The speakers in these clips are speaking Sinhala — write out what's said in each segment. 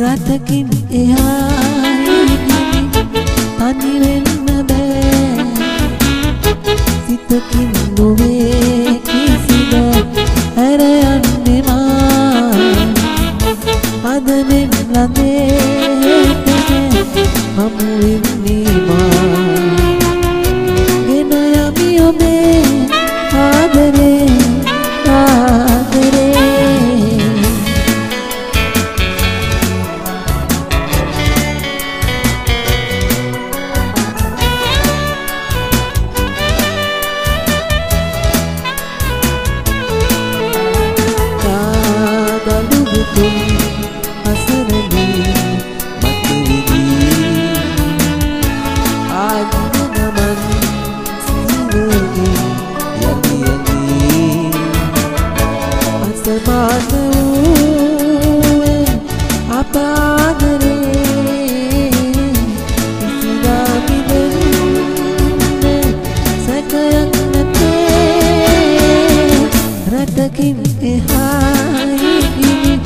රටකින් එහායි තනි වෙන්න බෑ. සිතකින් නොවේ කිසිද හැර යන්නේ මා අදනෙන් ළඟේට හමු වෙන්නේ මා. කාදලුදුතුම් අසරණී මතුවිදී ආදින නමන් සිහිනෝගී යලි යලි අසමාන වූ අප ආදරේ කිසිදා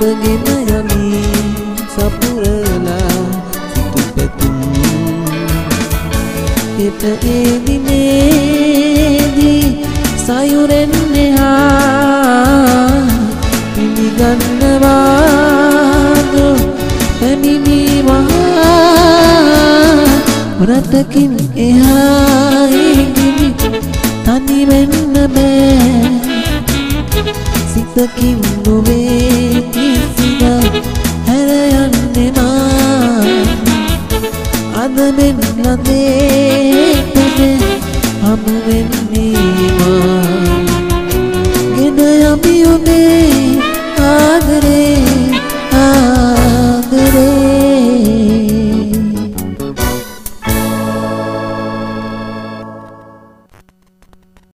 ඔබගෙන යමි සපුරලා සිතු පැතුම් හිත ඒදිනේදී සයුරෙන් එහා පිළිගන්නවාද? පැමිණීමහා රටකින් එහායි ගිනි තනි වෙන්න බෑ. සිතකින් නොවේ. අද මෙන් ළඟේට හමු වෙන්නේ මා. ගෙන යමි ඔබේ